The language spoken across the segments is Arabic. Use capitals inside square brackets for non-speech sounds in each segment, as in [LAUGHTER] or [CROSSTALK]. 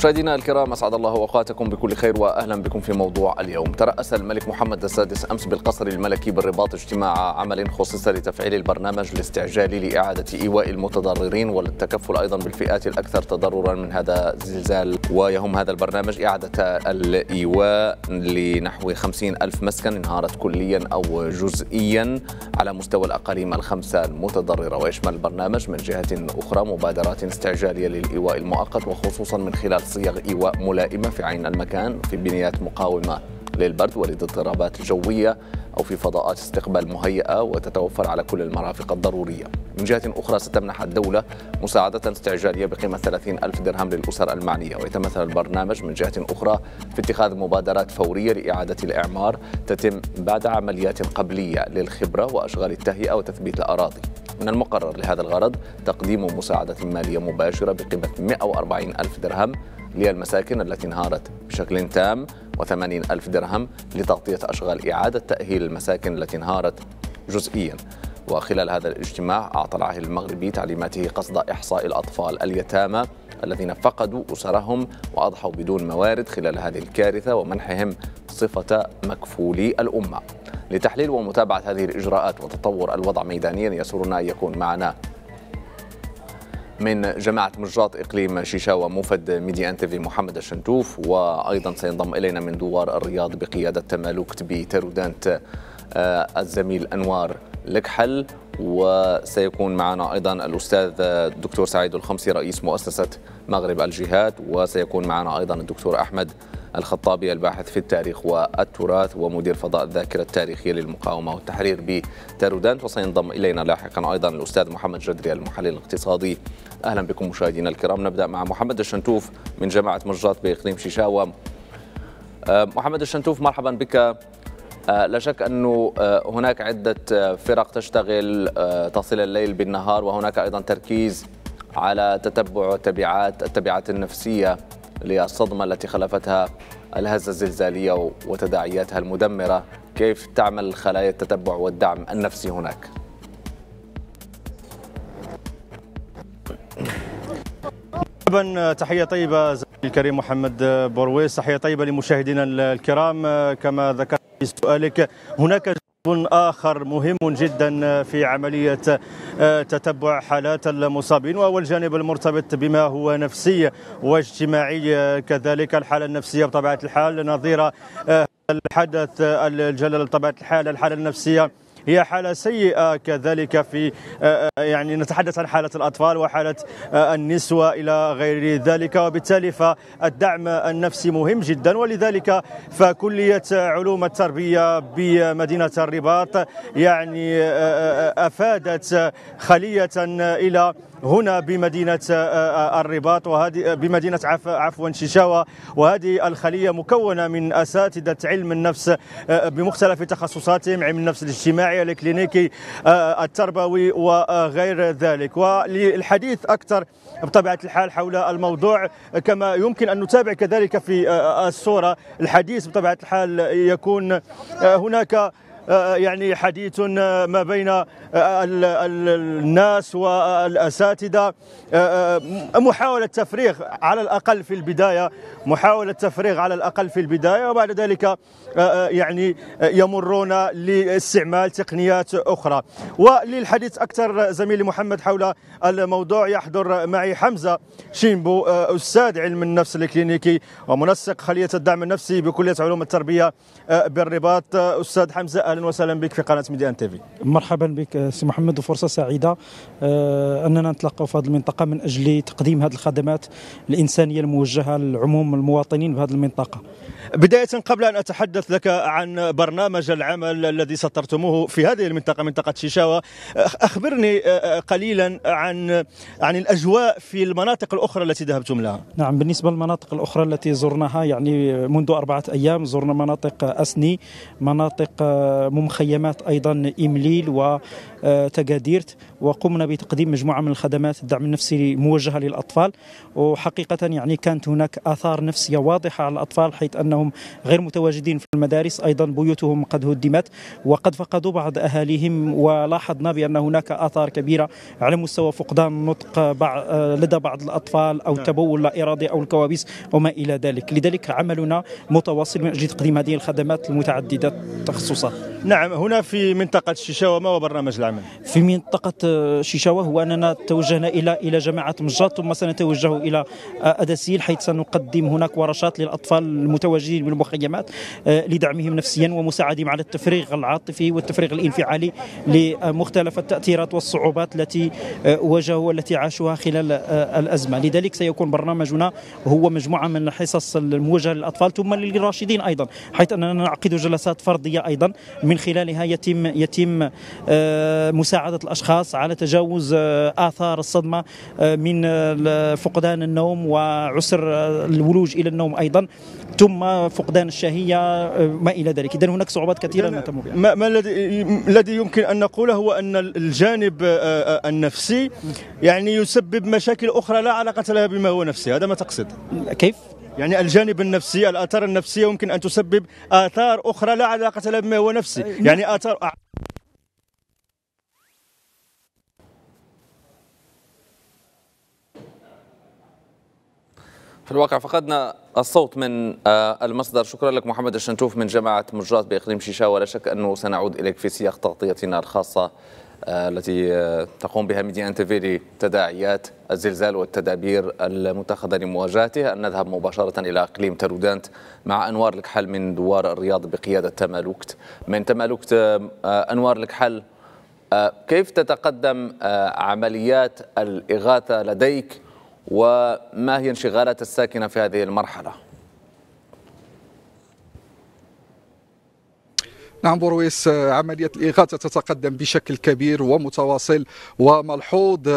مشاهدينا الكرام أسعد الله أوقاتكم بكل خير واهلا بكم في موضوع اليوم. ترأس الملك محمد السادس أمس بالقصر الملكي بالرباط اجتماع عمل خصص لتفعيل البرنامج الاستعجالي لإعادة إيواء المتضررين والتكفل أيضا بالفئات الأكثر تضررا من هذا الزلزال ويهم هذا البرنامج إعادة الإيواء لنحو 50 ألف مسكن انهارت كليا أو جزئيا على مستوى الأقاليم الخمسة المتضررة ويشمل البرنامج من جهة أخرى مبادرات استعجالية للإيواء المؤقت وخصوصا من خلال صيغ إيواء ملائمة في عين المكان في بنايات مقاومة للبرد وللاضطرابات الجوية أو في فضاءات استقبال مهيئة وتتوفر على كل المرافق الضرورية. من جهة أخرى ستمنح الدولة مساعدة استعجالية بقيمة 30 ألف درهم للأسر المعنية. ويتمثل البرنامج من جهة أخرى في اتخاذ مبادرات فورية لإعادة الإعمار تتم بعد عمليات قبلية للخبرة وأشغال التهيئة وتثبيت الأراضي. من المقرر لهذا الغرض تقديم مساعدة مالية مباشرة بقيمة 140 ألف درهم للمساكن التي انهارت بشكل تام و80 ألف درهم لتغطية أشغال إعادة تأهيل المساكن التي انهارت جزئيا. وخلال هذا الاجتماع أعطى العاهل المغربي تعليماته قصد إحصاء الأطفال اليتامى الذين فقدوا أسرهم وأضحوا بدون موارد خلال هذه الكارثة ومنحهم صفة مكفولي الأمة. لتحليل ومتابعة هذه الإجراءات وتطور الوضع ميدانيا يسرنا أن يكون معنا من جماعة مجاط إقليم شيشاوة موفد Medi1 TV محمد الشنتوف وأيضا سينضم إلينا من دوار الرياض بقيادة تمالوكت بتارودانت الزميل أنوار لكحل وسيكون معنا أيضا الأستاذ الدكتور سعيد الخمسي رئيس مؤسسة مغرب الجهات وسيكون معنا أيضا الدكتور أحمد الخطابي الباحث في التاريخ والتراث ومدير فضاء الذاكرة التاريخية للمقاومة والتحرير بتارودانت وسينضم إلينا لاحقا أيضا الأستاذ محمد جدري المحلل الاقتصادي. أهلا بكم مشاهدينا الكرام. نبدأ مع محمد الشنتوف من جماعة مجرات بإقليم شيشاوة. محمد الشنتوف مرحبا بك. لا شك أنه هناك عدة فرق تشتغل تصل الليل بالنهار وهناك أيضا تركيز على تتبع التبعات التبعات النفسية. للصدمة التي خلفتها الهزة الزلزالية وتداعياتها المدمرة. كيف تعمل خلايا التتبع والدعم النفسي هناك؟ تحية طيبة الكريم محمد بورويس تحية طيبة لمشاهدينا الكرام. كما ذكرت في سؤالك هناك آخر مهم جدا في عملية تتبع حالات المصابين وهو الجانب المرتبط بما هو نفسي واجتماعي. كذلك الحالة النفسية بطبيعة الحال نظير الحدث الجلل بطبيعة الحال الحالة النفسية هي حالة سيئة كذلك في يعني نتحدث عن حالة الأطفال وحالة النسوة إلى غير ذلك وبالتالي فالدعم النفسي مهم جدا. ولذلك فكلية علوم التربية بمدينة الرباط يعني أفادت خلية إلى هنا بمدينة الرباط وهذه بمدينة عفوا شيشاوة وهذه الخلية مكونة من أساتذة علم النفس بمختلف تخصصاتهم علم النفس الاجتماعي الكلينيكي التربوي وغير ذلك. وللحديث أكثر بطبيعة الحال حول الموضوع كما يمكن أن نتابع كذلك في الصورة الحديث بطبيعة الحال يكون هناك يعني حديث ما بين الناس والأساتذة. محاولة تفريغ على الأقل في البداية محاولة تفريغ على الأقل في البداية وبعد ذلك يعني يمرون لاستعمال تقنيات أخرى. وللحديث أكثر زميلي محمد حول الموضوع يحضر معي حمزة شيمبو أستاذ علم النفس الكلينيكي ومنسق خلية الدعم النفسي بكلية علوم التربية بالرباط. أستاذ حمزة أهلا وسهلا بك في قناة Medi1 TV مرحبا بك سي محمد وفرصة سعيدة. أننا نتلقى في هذه المنطقة من أجل تقديم هذه الخدمات الإنسانية الموجهة لعموم المواطنين بهذه المنطقة. بداية قبل أن أتحدث لك عن برنامج العمل الذي سطرتموه في هذه المنطقة منطقة شيشاوه أخبرني قليلا عن عن الأجواء في المناطق الأخرى التي ذهبتم لها. نعم بالنسبة للمناطق الأخرى التي زرناها يعني منذ أربعة أيام زرنا مناطق أسني مناطق مخيمات أيضا إمليل وتقاديرت وقمنا بتقديم مجموعة من الخدمات الدعم النفسي موجهة للأطفال وحقيقة يعني كانت هناك آثار نفسية واضحة على الأطفال حيث أنهم غير متواجدين في المدارس أيضا بيوتهم قد هدمت وقد فقدوا بعض أهاليهم ولاحظنا بأن هناك آثار كبيرة على مستوى فقدان النطق لدى بعض الأطفال أو نعم. تبول لا إرادي أو الكوابيس وما إلى ذلك لذلك عملنا متواصل من أجل تقديم هذه الخدمات المتعددة التخصصات نعم هنا في منطقة الشيشاوة ما هو برنامج العمل؟ في منطقة الشيشاوة هو أننا توجهنا إلى إلى جماعة مجات ثم سنتوجه إلى أدسيل حيث سنقدم هناك ورشات للأطفال المتواجدين بالمخيمات لدعمهم نفسيا ومساعدهم على التفريغ العاطفي والتفريغ الانفعالي لمختلف التأثيرات والصعوبات التي واجهوا والتي عاشوها خلال الأزمة. لذلك سيكون برنامجنا هو مجموعة من الحصص الموجهة للأطفال ثم للراشدين أيضا حيث أننا نعقد جلسات فردية أيضا من خلالها يتم يتم مساعدة الأشخاص على تجاوز آثار الصدمة من فقدان النوم وعسر الولوج إلى النوم أيضا ثم فقدان الشهية ما إلى ذلك. إذن هناك صعوبات كثيرة ما الذي الذي يمكن أن نقوله هو أن الجانب النفسي يعني يسبب مشاكل أخرى لا علاقة لها بما هو نفسي. هذا ما تقصد؟ كيف؟ يعني الجانب النفسي الآثار النفسية يمكن أن تسبب آثار أخرى لا علاقة لها بما هو نفسي. يعني آثار في الواقع فقدنا الصوت من المصدر. شكرا لك محمد الشنتوف من جامعة مرجات بإقليم شيشا ولا شك أنه سنعود إليك في سياق تغطيتنا الخاصة التي تقوم بها Medi1 TV لتداعيات الزلزال والتدابير المتخذة لمواجهته. أن نذهب مباشرة إلى إقليم تارودانت مع أنوار الكحل من دوار الرياض بقيادة تمالوكت. من تمالوكت أنوار الكحل كيف تتقدم عمليات الإغاثة لديك وما هي انشغالات الساكنة في هذه المرحلة؟ نعم برويس عملية الإغاثة تتقدم بشكل كبير ومتواصل وملحوظ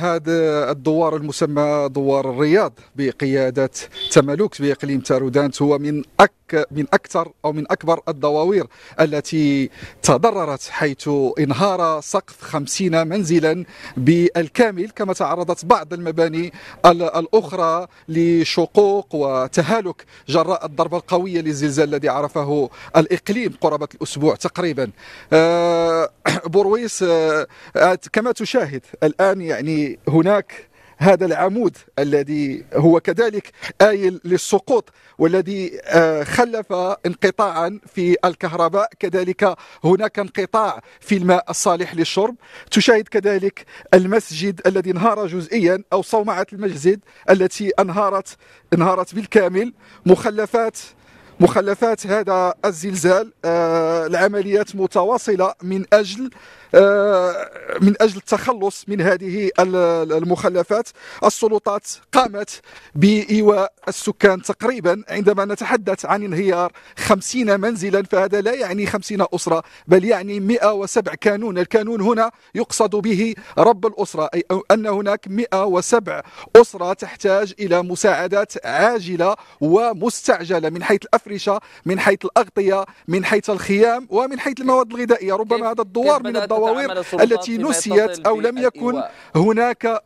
هذا الدوار المسمى دوار الرياض بقيادة تملوك بإقليم تارودانت هو من أك من أكثر أو من أكبر الدواوير التي تضررت حيث انهار سقف خمسين منزلا بالكامل كما تعرضت بعض المباني الأخرى لشقوق وتهالك. جراء الضربة القوية للزلزال الذي عرفه الإقليم قرابة الأسبوع تقريبا. [COUGHS] برويس كما تشاهد الآن يعني هناك هذا العمود الذي هو كذلك آيل للسقوط والذي خلف انقطاعا في الكهرباء. كذلك هناك انقطاع في الماء الصالح للشرب. تشاهد كذلك المسجد الذي انهار جزئيا أو صومعة المسجد التي انهارت انهارت بالكامل. مخلفات مخلفات هذا الزلزال العمليات متواصلة من أجل آه، من أجل التخلص من هذه المخلفات السلطات قامت بإيواء السكان تقريبا عندما نتحدث عن انهيار خمسين منزلا فهذا لا يعني خمسين أسرة بل يعني 107 كانون. الكانون هنا يقصد به رب الأسرة أي أن هناك 107 أسرة تحتاج إلى مساعدات عاجلة ومستعجلة من حيث الأفرشة من حيث الأغطية من حيث الخيام ومن حيث المواد الغذائية. ربما هذا الدوار من الدوار الدواوير التي نسيت أو لم يكن هناك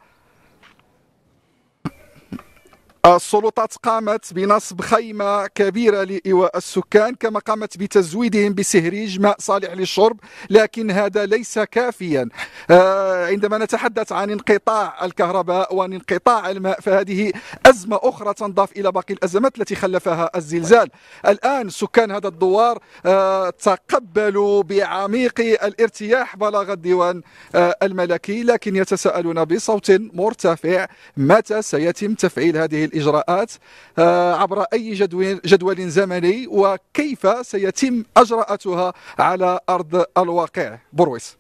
السلطات قامت بنصب خيمة كبيرة لإيواء السكان كما قامت بتزويدهم بسهريج ماء صالح للشرب لكن هذا ليس كافيا. آه، عندما نتحدث عن انقطاع الكهرباء وعن انقطاع الماء فهذه أزمة أخرى تنضاف إلى باقي الأزمات التي خلفها الزلزال. الآن سكان هذا الدوار آه، تقبلوا بعميق الارتياح بلاغ الديوان آه، الملكي لكن يتساءلون بصوت مرتفع متى سيتم تفعيل هذه الإجراءات آه، عبر أي جدول, جدول زمني وكيف سيتم أجراءتها على أرض الواقع. برويس.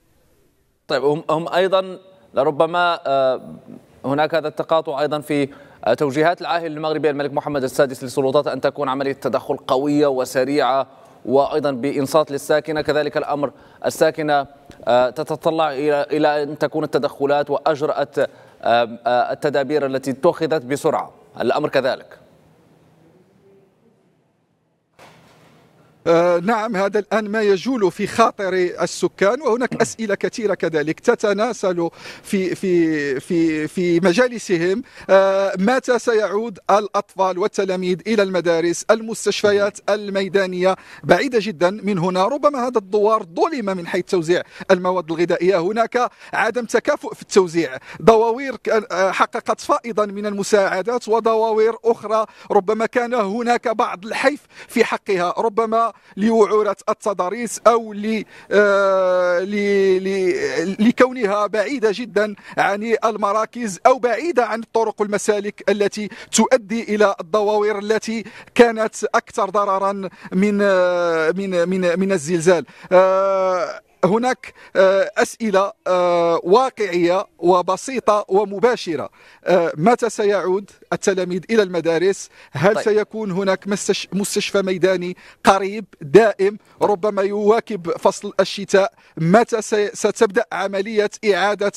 طيب هم أيضا لربما آه، هناك هذا التقاطع أيضا في آه، توجيهات العاهل المغربي الملك محمد السادس للسلطات أن تكون عملية تدخل قوية وسريعة وأيضا بإنصات للساكنة. كذلك الأمر الساكنة تتطلع إلى إلى أن تكون التدخلات وأجرأت التدابير التي اتخذت بسرعة. الأمر كذلك. نعم هذا الآن ما يجول في خاطر السكان وهناك أسئلة كثيرة كذلك. تتناسل في في في في مجالسهم. آه متى سيعود الأطفال والتلاميذ إلى المدارس المستشفيات الميدانية؟ بعيدة جدا من هنا. ربما هذا الدوار ظلم من حيث توزيع المواد الغذائية. هناك عدم تكافؤ في التوزيع. دواوير آه، حققت فائضا من المساعدات ودواوير أخرى. ربما كان هناك بعض الحيف في حقها. ربما لوعورة التضاريس أو آه، لكونها بعيدة جدا عن المراكز أو بعيدة عن الطرق والمسالك التي تؤدي إلى الدواوير التي كانت أكثر ضررا من آه، من من من الزلزال. آه، هناك آه، أسئلة آه، واقعية وبسيطة ومباشرة. آه، متى سيعود التلاميذ إلى المدارس؟ هل طيب. سيكون هناك مستشفى ميداني قريب دائم؟ ربما يواكب فصل الشتاء. متى ستبدأ عملية إعادة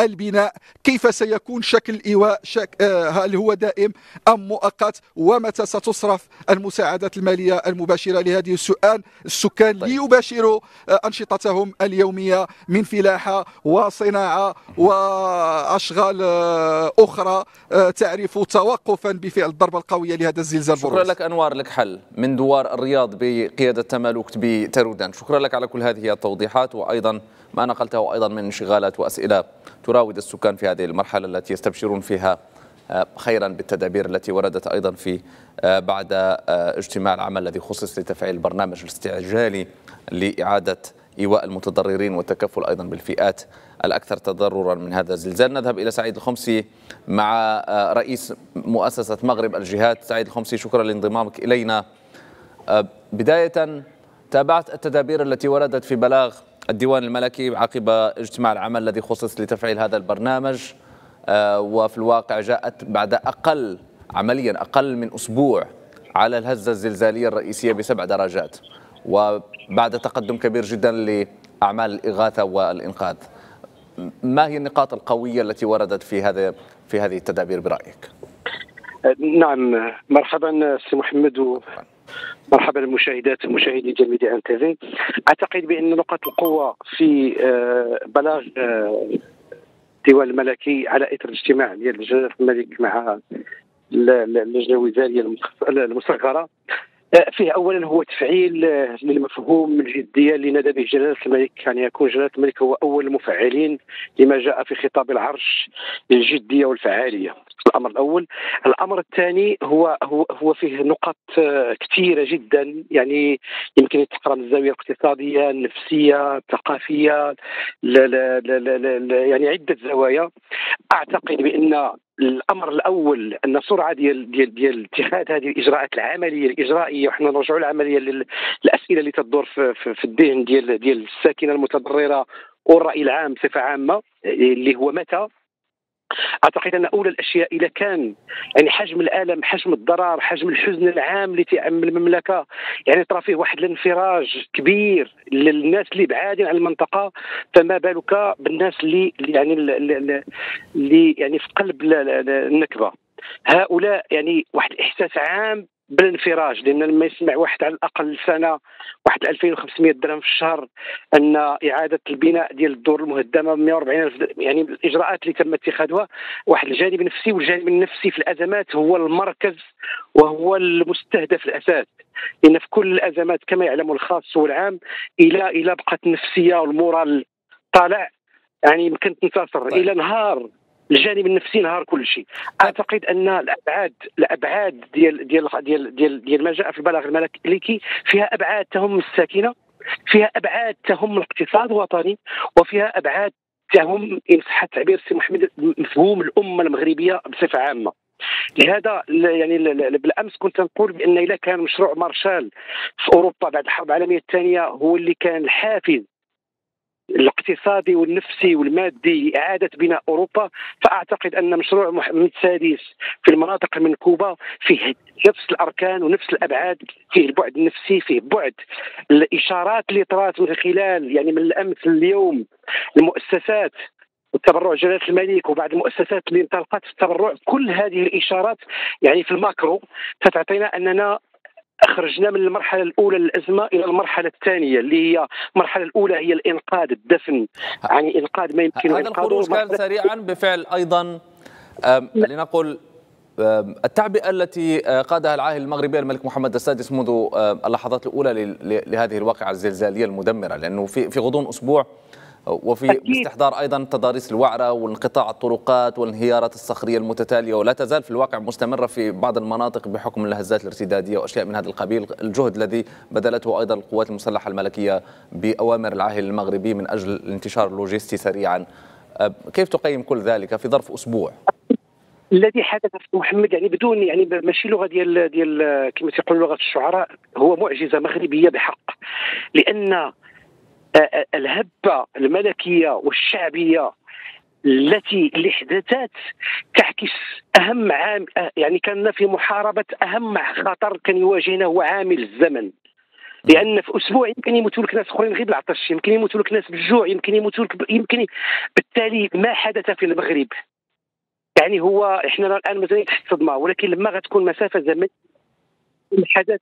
البناء؟ كيف سيكون شكل الإيواء شك... هل هو دائم أم مؤقت؟ ومتى ستصرف المساعدات المالية المباشرة لهذه السؤال؟ السكان طيب. ليباشروا أنشطة حياتهم اليومية من فلاحة وصناعة وأشغال آه، أخرى آه، تعرف توقفا بفعل الضربة القوية لهذا الزلزال شكرا لك أنوار لك حل من دوار الرياض بقيادة تمالوكت بترودان. شكرا لك على كل هذه التوضيحات وأيضا ما نقلته أيضا من انشغالات وأسئلة تراود السكان في هذه المرحلة التي يستبشرون فيها آه، خيرا بالتدابير التي وردت أيضا في بعد اجتماع العمل الذي خصص لتفعيل البرنامج الاستعجالي لإعادة إيواء المتضررين والتكفل أيضا بالفئات الأكثر تضررا من هذا الزلزال. نذهب إلى سعيد الخمسي مع آه، رئيس مؤسسة مغرب الجهات سعيد الخمسي شكرا لانضمامك إلينا. آه، بداية تابعت التدابير التي وردت في بلاغ الديوان الملكي عقب اجتماع العمل الذي خصص لتفعيل هذا البرنامج. آه، وفي الواقع جاءت بعد أقل عمليا أقل من أسبوع على الهزة الزلزالية الرئيسية بسبع درجات. وبعد تقدم كبير جدا لأعمال الإغاثة والإنقاذ. ما هي النقاط القوية التي وردت في هذا في هذه التدابير برأيك؟ نعم مرحبا سي محمد و مرحبا المشاهدات ديال Medi1 TV أعتقد بأن نقاط القوة في آه، بلاغ الديوان آه، الملكي على اثر الاجتماع ديال الملك مع اللجنة الوزارية المصغرة. فيه اولا هو تفعيل للمفهوم الجدية اللي نادى به جلالة الملك. يعني يكون جلالة الملك هو أول المفعلين لما جاء في خطاب العرش الجدية والفعالية. الأمر الأول. الأمر الثاني هو هو هو فيه نقط كثيرة جدا. يعني يمكن يتقرا من الزاويه الاقتصادية النفسية الثقافية لا لا لا لا يعني عدة زوايا. أعتقد بأن الأمر الأول أن سرعه ديال ديال ديال اتخاذ هذه الإجراءات العملية الإجرائية وحنا نرجعوا العملية للأسئلة اللي تدور في, في, في الذهن ديال ديال الساكنة المتضررة والرأي العام بصفة عامة اللي هو متى أعتقد أن أولى الأشياء إذا كان يعني حجم الألم حجم الضرر حجم الحزن العام اللي تعم المملكة. يعني ترى فيه واحد الانفراج كبير للناس اللي بعادين عن المنطقة. فما بالك بالناس اللي يعني اللي يعني في قلب النكبة. هؤلاء يعني واحد الإحساس عام بالانفراج لأن لما يسمع واحد على الأقل سنة واحد 2500 درهم في الشهر أن إعادة البناء ديال الدور المهدمة ب 140 ألف يعني الإجراءات اللي تم اتخاذها واحد الجانب النفسي والجانب النفسي في الأزمات هو المركز وهو المستهدف الأساس. لأن في كل الأزمات كما يعلم الخاص والعام إلى إلى بقات النفسية والمورال طالع. يعني يمكن تنتصر. طيب. إلى نهار الجانب النفسي نهار كل شيء. أعتقد أن الابعاد الأبعاد ديال ديال ديال ديال, ديال ما جاء في البلاغ الملكي فيها أبعاد تهم الساكنة فيها أبعاد تهم الاقتصاد الوطني وفيها أبعاد تهم إن صح التعبير سي محمد مفهوم الأمة المغربية بصفة عامة. لهذا يعني بالأمس كنت نقول بأن اذا كان مشروع مارشال في أوروبا بعد الحرب العالمية الثانية هو اللي كان الحافز الاقتصادي والنفسي والمادي لإعادة بناء أوروبا فأعتقد أن مشروع محمد السادس في المناطق المنكوبة فيه نفس الأركان ونفس الأبعاد فيه البعد النفسي فيه بعد الإشارات اللي طرات من خلال يعني من الأمس اليوم المؤسسات والتبرع جلالة الملك وبعض المؤسسات اللي انطلقت في التبرع كل هذه الإشارات يعني في الماكرو فتعطينا أننا خرجنا من المرحلة الأولى للأزمة إلى المرحلة الثانية اللي هي المرحلة الأولى هي الإنقاذ الدفن يعني إنقاذ ما يمكن هذا الخروج كان سريعا بفعل أيضا لنقل التعبئة التي قادها العاهل المغربي الملك محمد السادس منذ اللحظات الأولى لهذه الواقعة الزلزالية المدمرة لأنه في في غضون أسبوع وفي أكيد. استحضار أيضا تضاريس الوعرة وانقطاع الطرقات والانهيارات الصخرية المتتالية ولا تزال في الواقع مستمرة في بعض المناطق بحكم الهزات الارتدادية وأشياء من هذا القبيل، الجهد الذي بذلته أيضا القوات المسلحة الملكية بأوامر العاهل المغربي من أجل الانتشار اللوجستي سريعا. كيف تقيم كل ذلك في ظرف أسبوع؟ الذي حدث في محمد يعني بدون يعني ماشي لغه ديال ديال كما تيقولوا لغة الشعراء هو معجزة مغربية بحق لأن الهبة الملكية والشعبية التي اللي حدثت تعكس أهم عام يعني كان في محاربة أهم خطر كان يواجهنا هو عامل الزمن. لأن في أسبوع يمكن يموتوا لك ناس أخرين غير بالعطش يمكن يموتوا لك ناس بالجوع يمكن يموتوا لك يمكن بالتالي ما حدث في المغرب. يعني هو إحنا الآن مازال تحت الصدمه ولكن لما غتكون مسافة زمنية الحدث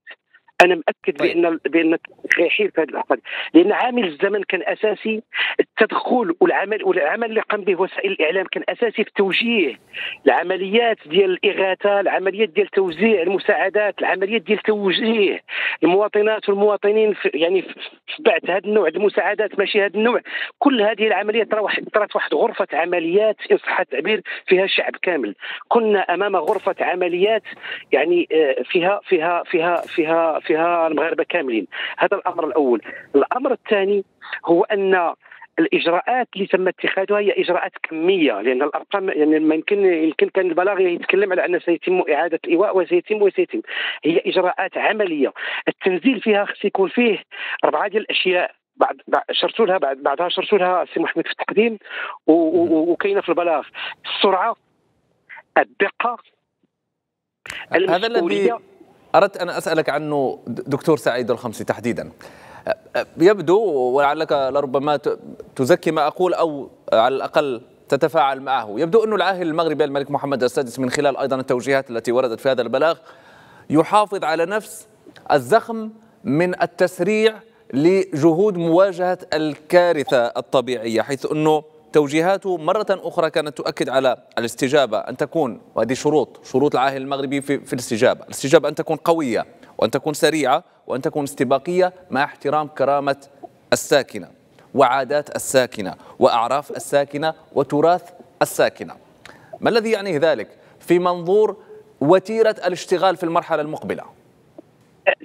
أنا مأكد طيب. بأن بأن غيحيل في هذه اللحظه لأن عامل الزمن كان أساسي التدخل والعمل والعمل اللي قام به وسائل الإعلام كان أساسي في توجيه العمليات ديال الإغاثة العمليات ديال توزيع المساعدات العمليات ديال توجيه المواطنات والمواطنين في يعني في بعد هذا النوع المساعدات ماشي هذا النوع. كل هذه العمليات ترى واحد ترى واحد غرفة عمليات ان صح التعبير فيها شعب كامل. كنا أمام غرفة عمليات يعني آه، فيها فيها فيها فيها, فيها فيها المغاربة كاملين. هذا الأمر الأول. الأمر الثاني هو أن الإجراءات اللي تم اتخاذها هي إجراءات كمية لأن الأرقام يعني ما يمكن يمكن كان البلاغ يتكلم على أن سيتم إعادة الإيواء وسيتم وسيتم. هي إجراءات عملية. التنزيل فيها خص يكون فيه أربعة ديال الأشياء. بعد شرتوا لها بعد بعدها شرتوا لها سي محمد في التقديم. وكاينه في البلاغ. السرعة الدقة هذا الذي أردت أن أسألك عنه دكتور سعيد الخمسي تحديدا. يبدو ولعلك لربما تزكي ما أقول أو على الأقل تتفاعل معه. يبدو أن العاهل المغربي الملك محمد السادس من خلال أيضا التوجيهات التي وردت في هذا البلاغ يحافظ على نفس الزخم من التسريع لجهود مواجهة الكارثة الطبيعية حيث أنه توجيهاته مرة أخرى كانت تؤكد على الاستجابة أن تكون وهذه شروط شروط العاهل المغربي في, في الاستجابة. الاستجابة أن تكون قوية وأن تكون سريعة وأن تكون استباقية مع احترام كرامة الساكنة وعادات الساكنة وأعراف الساكنة وتراث الساكنة. ما الذي يعنيه ذلك؟ في منظور وتيرة الاشتغال في المرحلة المقبلة.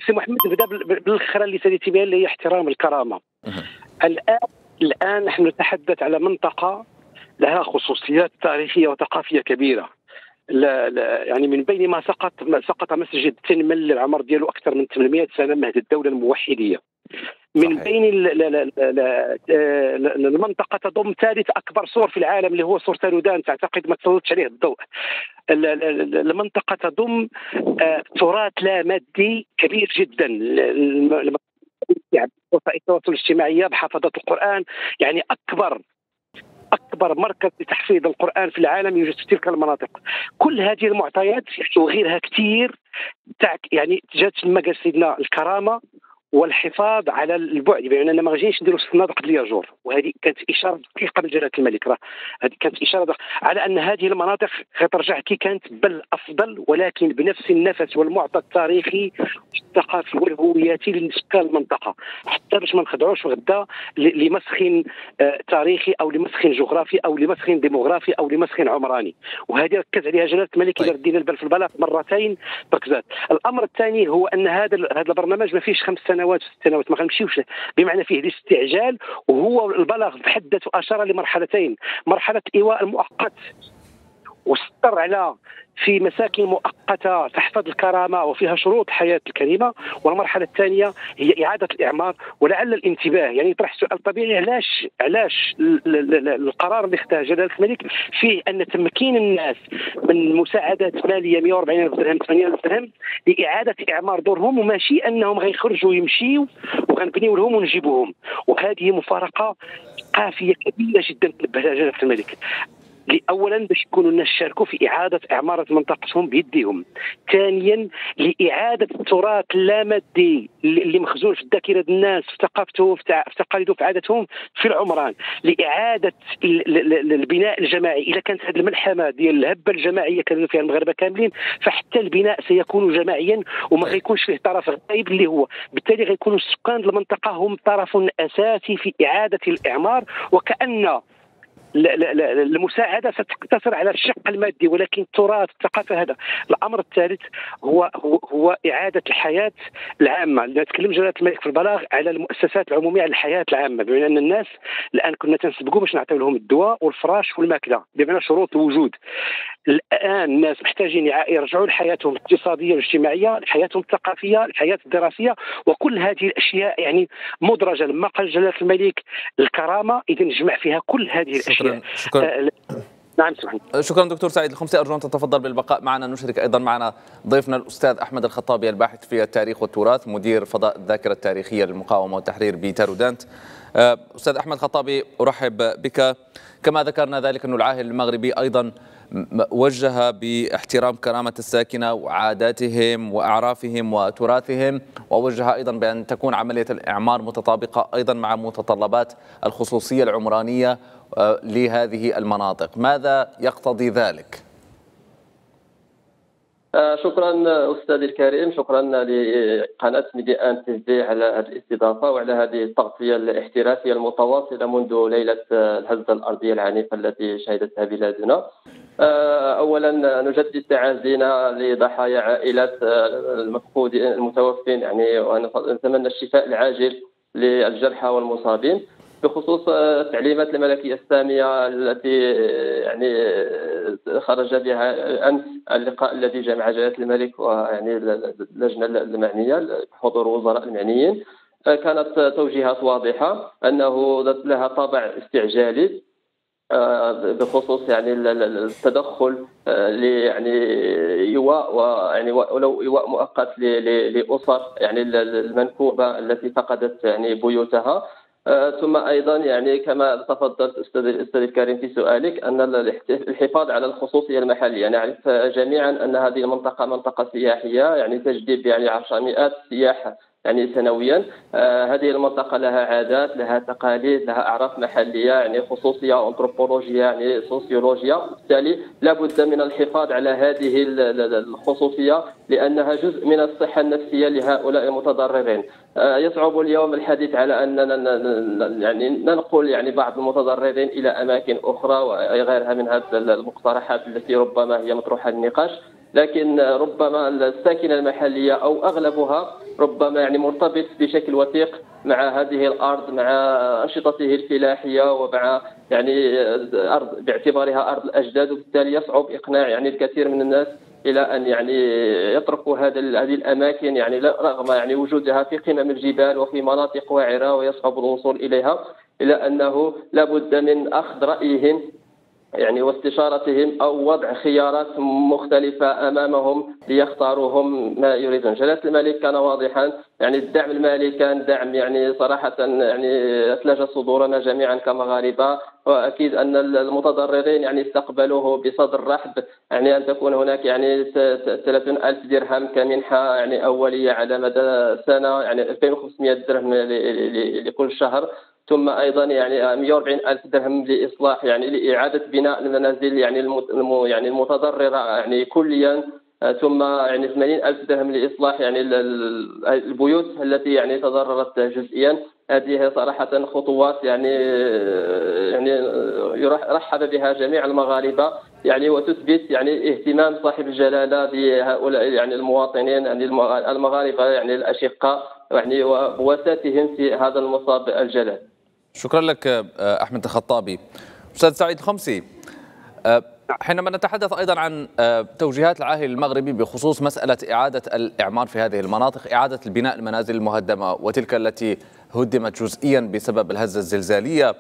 سي محمد بدا بالاخرى اللي ساليتي بها اللي هي احترام الكرامة. الآن الآن نحن نتحدث على منطقة لها خصوصيات تاريخية وثقافية كبيرة. لا لا يعني من بين ما سقط ما سقط مسجد تنمل العمر ديالو أكثر من 800 سنة مهد الدولة الموحدية. من صحيح. بين المنطقة تضم ثالث أكبر سور في العالم اللي هو سور تالودان تعتقد ما تسلطش عليه الضوء. المنطقة تضم آه، تراث لا مادي كبير جدا. وسائل التواصل الاجتماعيه بحفظه القرآن. يعني أكبر أكبر مركز لتحفيظ القرآن في العالم يوجد في تلك المناطق. كل هذه المعطيات وغيرها كثير يعني جات قال سيدنا الكرامة والحفاظ على البعد بمعنى ان ما غاديينش نديروا الصنادق ديال وهذه كانت إشارة دقيقة من جلاله الملك راه هذه كانت إشارة دقيقة على أن هذه المناطق غترجع كي كانت بل أفضل ولكن بنفس النفس والمعطى التاريخي والثقافي والهوياتي لسكان المنطقة. حتى باش ما نخدعوش غدا لمسخ آه، تاريخي أو لمسخ جغرافي أو لمسخ ديموغرافي أو لمسخ عمراني. وهذه ركز عليها جلاله الملك اذا طيب. ردينا البال في البلاغ مرتين ركزات الأمر الثاني هو أن هذا هذا البرنامج ما فيش خمس سنوات. ست سنوات ما غنمشيوش. بمعنى فيه الاستعجال وهو البلاغ بحد ذاته أشار لمرحلتين. مرحلة إيواء المؤقت واستر على في مساكن مؤقتة تحفظ الكرامة وفيها شروط الحياة الكريمة. والمرحلة الثانية هي إعادة الإعمار ولعل الانتباه. يعني يطرح سؤال طبيعي علاش علاش القرار اللي اختاره جلالة الملك فيه أن تمكين الناس من مساعدات مالية 140 ألف درهم 80 ألف درهم لإعادة إعمار دورهم؟ وماشي أنهم غيخرجوا يمشيوا وغنبنيو لهم ونجيبوهم. وهذه مفارقة قافية كبيرة جدا تنبه جلالة الملك. اولا باش يكونوا الناس شاركوا في إعادة اعمار منطقتهم بيديهم. ثانيا لإعادة التراث اللامادي اللي مخزون في ذاكره الناس في ثقافتهم في تقاليدهم في عاداتهم في العمران. لإعادة البناء الجماعي. إذا كانت هذه الملحمة ديال الهبة الجماعية كانوا فيها المغاربة كاملين فحتى البناء سيكون جماعيا وما. غيكونش فيه طرف غائب اللي هو. بالتالي غيكون السكان المنطقة هم طرف أساسي في إعادة الإعمار. وكأن المساعدة ستقتصر على الشق المادي ولكن التراث الثقافة هذا. الأمر الثالث هو هو, هو إعادة الحياة العامة. نتكلم جلاله الملك في البلاغ على المؤسسات العمومية على الحياة العامة. بمعنى أن الناس الآن كنا تنسبقوا باش نعطيو لهم الدواء والفراش والماكلة بمعنى شروط الوجود. الآن الناس محتاجين يرجعوا لحياتهم الاقتصادية والاجتماعية لحياتهم الثقافية الحياة الدراسية وكل هذه الأشياء يعني مدرجة لما قال جلالة الملك الكرامة. إذا نجمع فيها كل هذه الأشياء. شكرا. شكرا آه نعم سمحني. شكرا دكتور سعيد الخمسي. أرجو أن تتفضل بالبقاء معنا. نشرك أيضا معنا ضيفنا الأستاذ أحمد الخطابي الباحث في التاريخ والتراث مدير فضاء الذاكرة التاريخية للمقاومة والتحرير بتارودانت آه، أستاذ أحمد خطابي أرحب بك. كما ذكرنا ذلك أن العاهل المغربي أيضا وجه باحترام كرامة الساكنة وعاداتهم وأعرافهم وتراثهم ووجه أيضا بأن تكون عملية الإعمار متطابقة أيضا مع متطلبات الخصوصية العمرانية آه، لهذه المناطق ماذا يقتضي ذلك؟ آه، شكرا أستاذي الكريم شكرا لقناة ميديا إن تي في على هذه الاستضافة وعلى هذه التغطية الاحترافية المتواصلة منذ ليلة الهزة الأرضية العنيفة التي شهدتها بلادنا. آه، اولا نجدد تعازينا لضحايا عائلات المفقودين المتوفين يعني ونتمنى الشفاء العاجل للجرحى والمصابين. بخصوص تعليمات الملكية السامية التي يعني خرج بها أمس اللقاء الذي جمع جلالة الملك ويعني اللجنة المعنية بحضور وزراء المعنيين. كانت توجيهات واضحة أنه لها طابع استعجالي بخصوص يعني التدخل يعني ايواء ويعني ولو ايواء مؤقت لأسر يعني المنكوبة التي فقدت يعني بيوتها. آه، ثم أيضا يعني كما تفضلت أستاذ الاستاذ الكريم في سؤالك أن الحفاظ على الخصوصية المحلية. نعرف جميعا أن هذه المنطقة منطقة سياحية يعني تجذب يعني عشر مئات سياح يعني سنويا. آه هذه المنطقة لها عادات لها تقاليد لها أعراف محلية يعني خصوصية أنثروبولوجية يعني سوسيولوجيا بالتالي لابد من الحفاظ على هذه الخصوصية لأنها جزء من الصحة النفسية لهؤلاء المتضررين. آه يصعب اليوم الحديث على أننا يعني ننقل يعني بعض المتضررين إلى أماكن أخرى وغيرها من هذه المقترحات التي ربما هي مطروحة للنقاش. لكن ربما الساكنة المحلية أو أغلبها ربما يعني مرتبط بشكل وثيق مع هذه الأرض مع أنشطته الفلاحية ومع يعني أرض باعتبارها أرض الأجداد وبالتالي يصعب إقناع يعني الكثير من الناس إلى أن يعني يتركوا هذا هذه الأماكن يعني رغم يعني وجودها في قمم الجبال وفي مناطق وعره ويصعب الوصول إليها إلى أنه لابد من أخذ رأيهم يعني واستشارتهم أو وضع خيارات مختلفة أمامهم ليختاروا هم ما يريدون. جلالة الملك كان واضحا يعني الدعم المالي كان دعم يعني صراحة يعني أثلج صدورنا جميعا كمغاربه وأكيد أن المتضررين يعني استقبلوه بصدر رحب. يعني أن تكون هناك يعني 30 ألف درهم كمنحة يعني أولية على مدى سنة يعني 2500 درهم لكل شهر. ثم أيضا يعني 140 ألف درهم لإصلاح يعني لإعادة بناء المنازل يعني يعني المتضررة يعني كليا. ثم يعني 80 ألف درهم لإصلاح يعني البيوت التي يعني تضررت جزئيا. هذه صراحة خطوات يعني يعني رحب بها جميع المغاربة يعني وتثبت يعني اهتمام صاحب الجلالة بهؤلاء يعني المواطنين يعني المغاربة يعني الأشقاء يعني وبواساتهم في هذا المصاب الجلال. شكرا لك آه، أحمد الخطابي أستاذ سعيد خمسي آه، حينما نتحدث أيضا عن آه، توجيهات العاهل المغربي بخصوص مسألة إعادة الإعمار في هذه المناطق، إعادة البناء المنازل المهدمة وتلك التي هدمت جزئيا بسبب الهزة الزلزالية،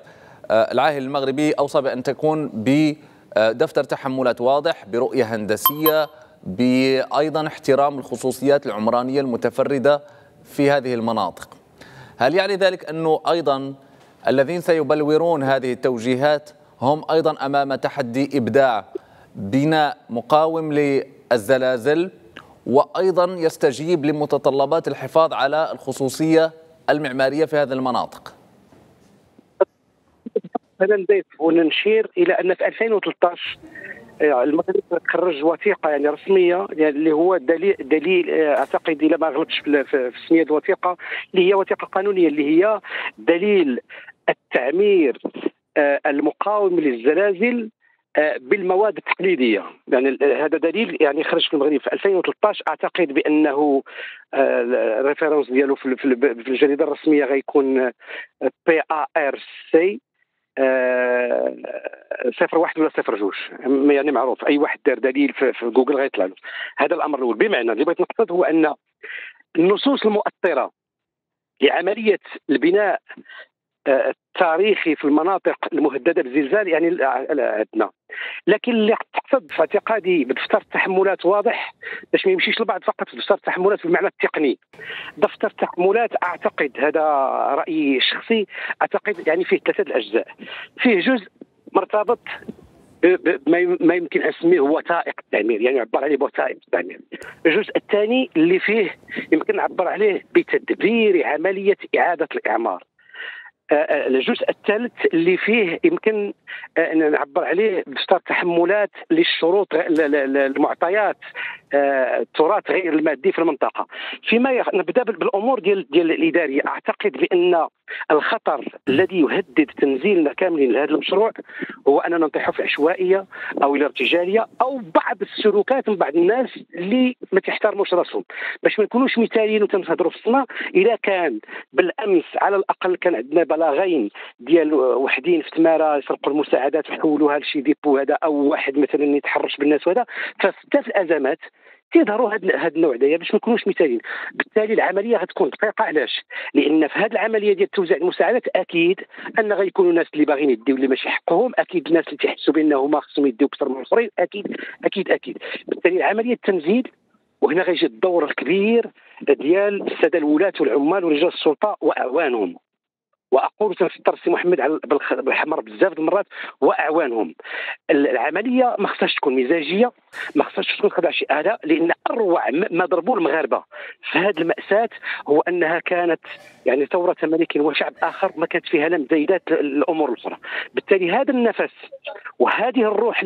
العاهل المغربي أوصى بأن تكون بدفتر تحملات واضح برؤية هندسية بايضا احترام الخصوصيات العمرانية المتفردة في هذه المناطق. هل يعني ذلك أنه أيضا الذين سيبلورون هذه التوجيهات هم أيضا أمام تحدي إبداع بناء مقاوم للزلازل وأيضا يستجيب لمتطلبات الحفاظ على الخصوصية المعمارية في هذه المناطق. نضيف ونشير إلى أن في 2013 آه، المغرب خرج وثيقة يعني رسمية يعني اللي هو دليل دليل آه، أعتقد إلى ما غلطش في, في سميه الوثيقة اللي هي وثيقة قانونية اللي هي دليل التعمير آه، المقاوم للزلازل بالمواد التقليدية. يعني هذا دليل يعني خرج في المغرب. في 2013 أعتقد بأنه ال référence ديالو في الجريدة الرسمية غيكون BRC آه، صفر واحد ولا صفر جوج. يعني معروف. أي واحد دار دليل في, جوجل غيطلع له. هذا الأمر الأول. بمعنى اللي بغيت نقصد هو أن النصوص المؤطرة لعملية البناء التاريخي في المناطق المهددة بالزلزال يعني عندنا. لكن اللي تقصد في اعتقادي بدفتر التحملات واضح باش ما يمشيش البعض فقط دفتر التحملات بالمعنى التقني. دفتر التحملات أعتقد هذا رأيي الشخصي أعتقد يعني فيه ثلاثة الأجزاء. فيه جزء مرتبط ما يمكن اسميه وثائق التعمير يعني يعبر عليه بوثائق التعمير. الجزء الثاني اللي فيه يمكن نعبر عليه بتدبير عملية إعادة الإعمار. الجزء الثالث اللي فيه يمكن آه، نعبر عليه دفتر تحملات للشروط المعطيات التراث غير المادي في المنطقة. فيما نبدأ بالأمور ديال ديال الاداريه أعتقد بأن الخطر الذي يهدد تنزيلنا كاملين لهذا المشروع هو أننا نطيح في عشوائية أو الارتجاليه أو بعض السلوكات من بعض الناس اللي ما تحترموش راسهم. باش ما نكونوش مثاليين وتنهضروا في الصنا إذا كان بالأمس على الأقل كان عندنا بلاغين ديال وحدين في تمارة يسرقوا المساعدات ويحولوها لشي ديبو هذا أو واحد مثلا يتحرش بالناس وهذا. فحتى في الأزمات تيظهروا هذا النوع ديال باش ما نكونوش مثاليين. بالتالي العملية غتكون دقيقة علاش؟ لأن في هذه العملية ديال توزيع المساعدات أكيد أن غيكونوا ناس اللي باغيين يديو اللي ماشي حقهم أكيد الناس اللي تيحسوا بانهم خصهم يديو أكثر من الآخرين أكيد أكيد أكيد. بالتالي عمليه التنزيل وهنا غيجي الدور الكبير ديال السادة الولاة والعمال ورجال السلطة وأعوانهم. وأقول تنفطر السي محمد على بالحمر بزاف المرات وأعوانهم. العملية ما خصهاش تكون مزاجية ما خصهاش تكون خدع شي اله لأن أروع ما ضربوا المغاربة في هذه المأساة هو أنها كانت يعني ثورة ملك وشعب آخر ما كانت فيها لا مزايدات الأمور الأخرى. بالتالي هذا النفس وهذه الروح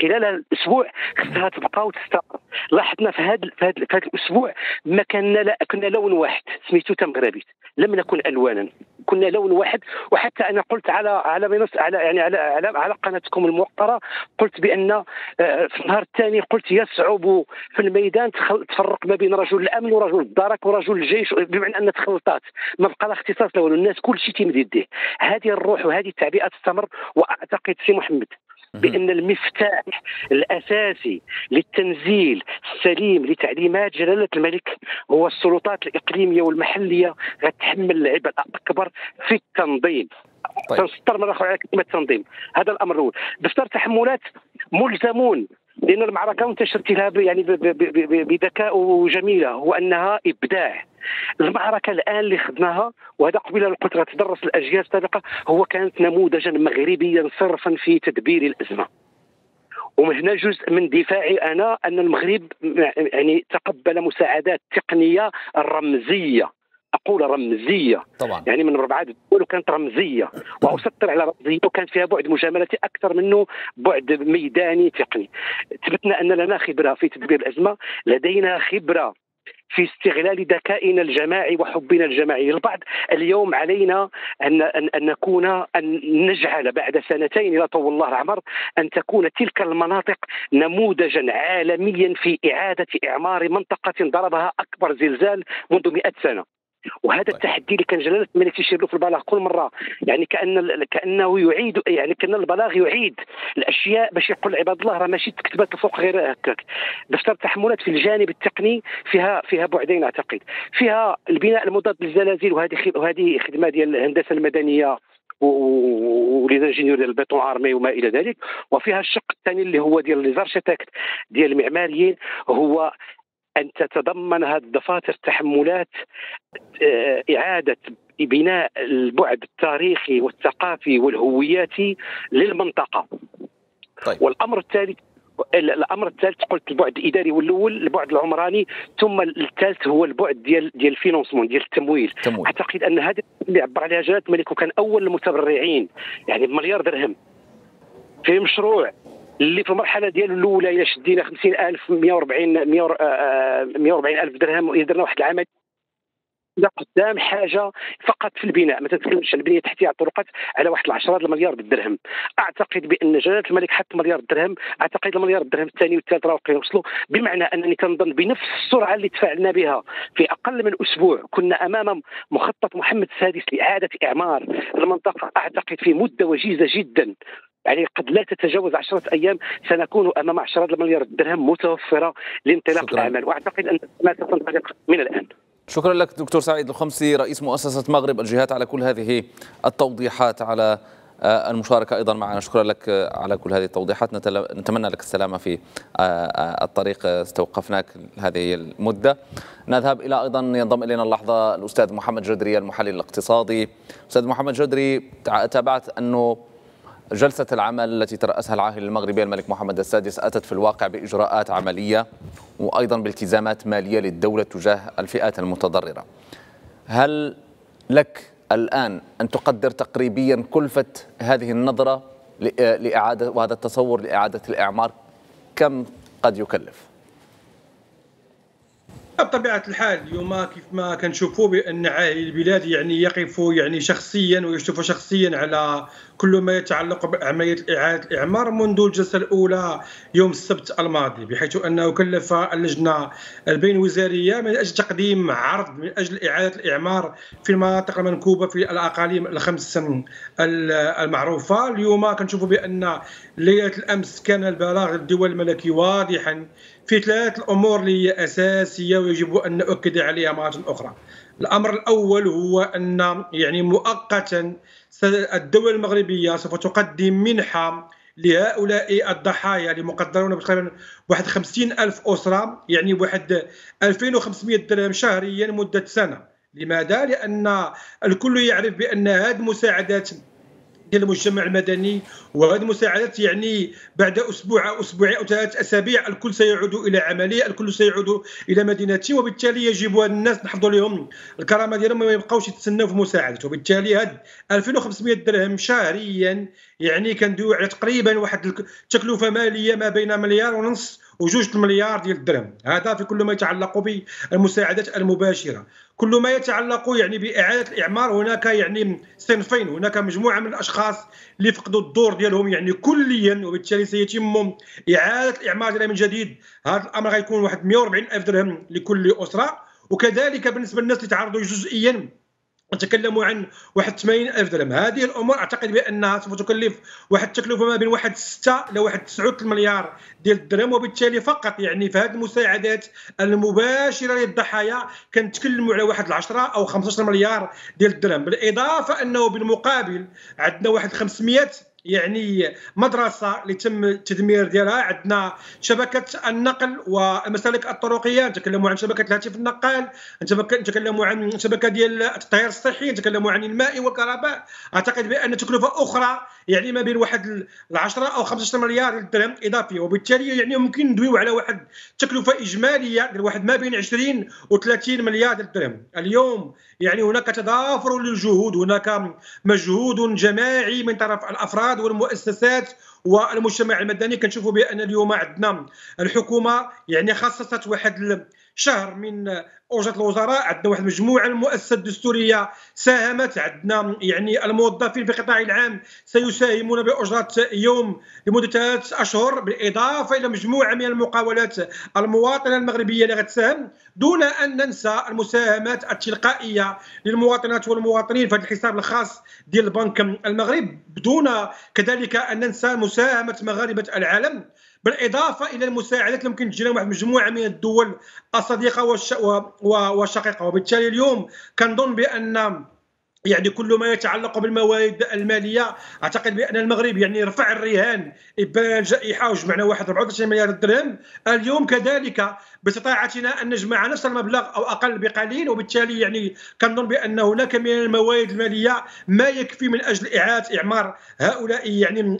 خلال الأسبوع خصها تبقى وتستمر لاحظنا في هذا في هذا الأسبوع ما كان لا كنا لون واحد سميتو تمغربي لم نكن ألوانا. كنا لون واحد وحتى أنا قلت على على منص على يعني على على, على قناتكم الموقرة قلت بأن آه، في النهار الثاني قلت يصعب في الميدان تفرق ما بين رجل الأمن ورجل الدرك ورجل الجيش بمعنى أن تخلطات. ما بقى لا اختصاص الأول الناس كل شيء تيمد يديه. هذه الروح وهذه التعبئة تستمر وأعتقد سي محمد بأن المفتاح الأساسي للتنزيل السليم لتعليمات جلالة الملك هو السلطات الإقليمية والمحلية غتحمل العبء الأكبر في التنظيم. طيب. تنسطر مره أخرى على كلمة تنظيم. هذا الأمر الأول. دفتر تحملات ملزمون لأن المعركة وانتشرت لها يعني بذكاء جميله هو أنها إبداع. المعركة الآن اللي خدناها وهذا قبل قلت غتدرس الأجيال السابقة هو كانت نموذجا مغربيا صرفا في تدبير الأزمة. ومن هنا جزء من دفاعي أنا أن المغرب يعني تقبل مساعدات تقنية رمزية. أقول رمزية. طبعا. يعني من ربعه الدول وكانت رمزية. وأسطر على رمزية وكان فيها بعد مجاملتي أكثر منه بعد ميداني تقني ثبتنا أن لنا خبرة في تدبير الأزمة. لدينا خبرة في استغلال ذكائنا الجماعي وحبنا الجماعي. للبعض اليوم علينا أن, أن, أن نكون أن نجعل بعد سنتين لا طول الله العمر أن تكون تلك المناطق نموذجا عالميا في إعادة إعمار منطقة ضربها أكبر زلزال منذ 100 سنة. وهذا طيب. التحدي اللي كان جلالة الملك يشير له في البلاغ كل مرة يعني كأن كأنه يعيد يعني كأن البلاغ يعيد الأشياء باش يقول عباد الله راه ماشي تكتبات الفوق غير هكاك. دفتر التحملات في الجانب التقني فيها فيها بعدين أعتقد. فيها البناء المضاد للزلازل وهذه وهذه خدمة ديال الهندسة المدنية وليزانجينيور ديال البيتون أرمي وما إلى ذلك. وفيها الشق الثاني اللي هو ديال ليزارشيتكت ديال المعماريين هو أن تتضمن هذه الدفاتر تحملات آه، إعادة بناء البعد التاريخي والثقافي والهوياتي للمنطقة طيب. والأمر الثالث الأمر الثالث قلت البعد الإداري والأول البعد العمراني ثم الثالث هو البعد ديال ديال الفينونسمون ديال التمويل تمويل. أعتقد أن هذا اللي عبر عليها جلاله الملك وكان أول المتبرعين يعني بمليار درهم في مشروع اللي في المرحلة ديالو الأولى إلى شدينا 50000 140 140 ألف درهم درنا واحد العمل. قدام حاجة فقط في البناء ما تتكلمش على البنية التحتيه على الطرقات على واحد العشرات المليار بالدرهم. أعتقد بأن جلاله الملك حط مليار درهم أعتقد المليار الدرهم الثاني والثالث راه يوصلوا بمعنى أنني كنظن بنفس السرعة اللي تفاعلنا بها في أقل من أسبوع كنا أمام مخطط محمد السادس لإعادة إعمار المنطقة أعتقد في مدة وجيزة جدا. يعني قد لا تتجاوز عشرة أيام سنكون أمام عشرات المليار درهم متوفرة لانطلاق الأعمال وأعتقد أن ما ستنطلق من الآن. شكرا لك دكتور سعيد الخمسي رئيس مؤسسة مغرب الجهات على كل هذه التوضيحات على آه، المشاركة أيضا معنا. شكرا لك آه، على كل هذه التوضيحات. نتمنى لك السلامة في آه، الطريق استوقفناك هذه المدة. نذهب إلى أيضا ينضم إلينا اللحظة الأستاذ محمد جدري المحلل الاقتصادي. أستاذ محمد جدري تابعت أنه جلسة العمل التي ترأسها العاهل المغربي الملك محمد السادس أتت في الواقع بإجراءات عملية وأيضا بالتزامات مالية للدولة تجاه الفئات المتضررة هل لك الآن أن تقدر تقريبيا كلفة هذه النظرة لإعادة وهذا التصور لإعادة الإعمار كم قد يكلف؟ بطبيعة الحال اليوم كيف ما كنشوفوا بأن عائل البلاد يعني يقف يعني شخصيا ويشرف شخصيا على كل ما يتعلق بعملية إعادة الإعمار منذ الجلسة الأولى يوم السبت الماضي بحيث أنه كلف اللجنة البين وزارية من أجل تقديم عرض من أجل إعادة الإعمار في المناطق المنكوبة في الأقاليم الخمس المعروفة. اليوم كنشوفوا بأن ليلة الأمس كان البلاغ الدول الملكي واضحا في ثلاث الأمور اللي هي أساسية ويجب أن نؤكد عليها مرة أخرى. الأمر الأول هو أن يعني مؤقتا الدول المغربية سوف تقدم منحة لهؤلاء الضحايا اللي مقدرون بتقريبا واحد 50 ألف أسرة يعني واحد 2500 درهم شهريا مدة سنة لماذا؟ لأن الكل يعرف بأن هذه المساعدات ديال المجتمع المدني وهذه المساعدات يعني بعد أسبوع أو أسبوعين أو ثلاث أسابيع الكل سيعود إلى عمله الكل سيعود إلى مدينته وبالتالي يجب أن الناس نحفظوا لهم الكرامة ديالهم ما يبقاوش يتسناو في مساعدته. وبالتالي هاد 2500 درهم شهريا يعني كندويو على تقريبا واحد التكلفه مالية ما بين مليار ونص وجوج المليار ديال الدرهم. هذا في كل ما يتعلق بالمساعدات المباشرة. كل ما يتعلق يعني بإعادة الإعمار هناك يعني صنفين هناك مجموعة من الأشخاص اللي فقدوا الدور ديالهم يعني كليا وبالتالي سيتم إعادة الإعمار ديالها من جديد. هذا الأمر غيكون واحد 140 ألف درهم لكل أسرة. وكذلك بالنسبة للناس اللي تعرضوا جزئيا نتكلم عن واحد 80 ألف درهم. هذه الأمور أعتقد بأنها سوف تكلف واحد التكلفه ما بين واحد 6 إلى واحد 9 مليار ديال الدرهم. وبالتالي فقط يعني في هذه المساعدات المباشرة للضحايا كنتكلموا على واحد 10 أو 15 مليار ديال الدرهم. بالإضافة أنه بالمقابل عندنا واحد 500 يعني مدرسة اللي تم التدمير ديالها. عندنا شبكة النقل والمسالك الطرقية. نتكلموا عن شبكة الهاتف النقال نتكلموا عن شبكة ديال التطهير الصحي نتكلموا عن الماء والكهرباء. أعتقد بأن تكلفة أخرى يعني ما بين واحد 10 أو 15 مليار درهم اضافيه وبالتالي يعني ممكن ندويو على واحد تكلفة إجمالية لواحد ما بين 20 و 30 مليار درهم. اليوم يعني هناك تضافر للجهود هناك مجهود جماعي من طرف الأفراد والمؤسسات والمجتمع المدني. كنشوفوا بأن اليوم عندنا الحكومة يعني خصصت واحد شهر من اوجه الوزراء عندنا واحد المجموعة المؤسسات الدستورية ساهمت عندنا يعني الموظفين في القطاع العام سيساهمون بأجرة يوم لمدة ثلاث أشهر بالإضافة إلى مجموعة من المقاولات المواطنة المغربية اللي غتساهم دون أن ننسى المساهمات التلقائية للمواطنات والمواطنين في هذا الحساب الخاص ديال البنك المغرب دون كذلك أن ننسى مساهمة مغاربة العالم بالإضافة إلى المساعدات اللي ممكن تجي واحد مجموعة من الدول الصديقة والشقيقه وبالتالي اليوم كنظن بأن يعني كل ما يتعلق بالموارد المالية أعتقد بأن المغرب يعني رفع الرهان ابان الجائحه وجمعنا واحد 14 مليار درهم. اليوم كذلك باستطاعتنا أن نجمع نفس المبلغ أو أقل بقليل وبالتالي يعني كنظن بان هناك من الموارد المالية ما يكفي من أجل إعادة إعمار هؤلاء يعني